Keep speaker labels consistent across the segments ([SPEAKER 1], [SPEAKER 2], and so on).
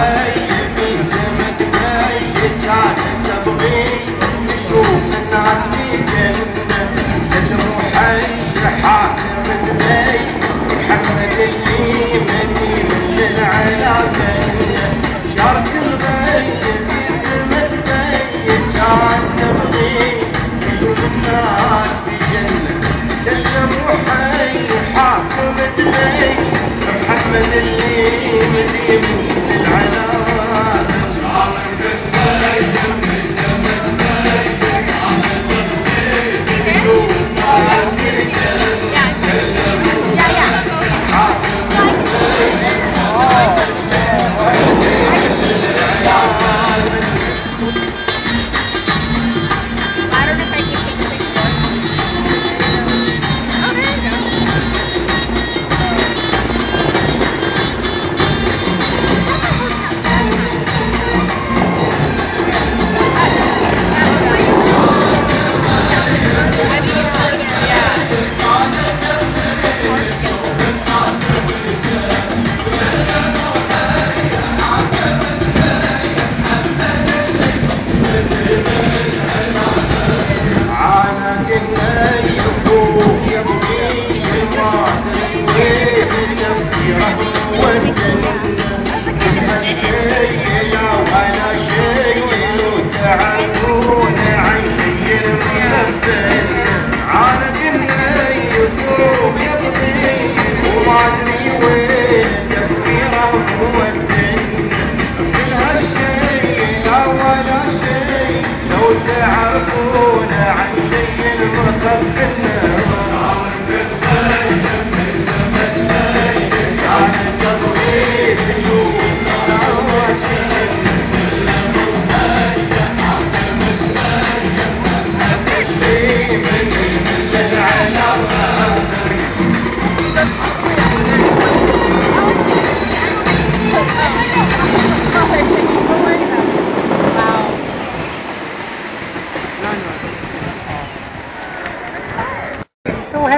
[SPEAKER 1] I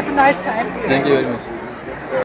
[SPEAKER 1] have a nice time.
[SPEAKER 2] Thank you very much.